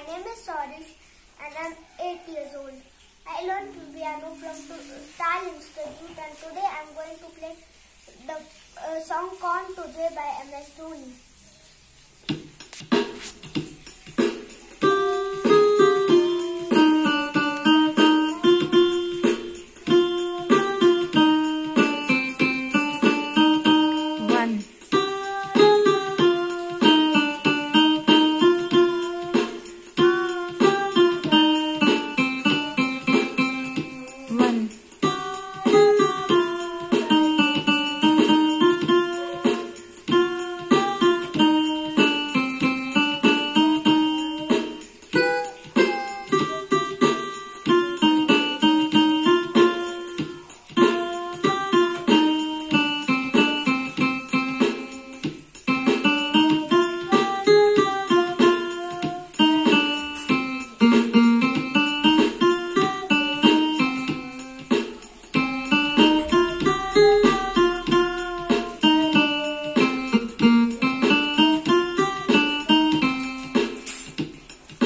My name is Sourish and I'm 8 years old. I learned piano from Tal Institute and today I'm going to play the uh, song Kaun Tujhe by MS Dhoni.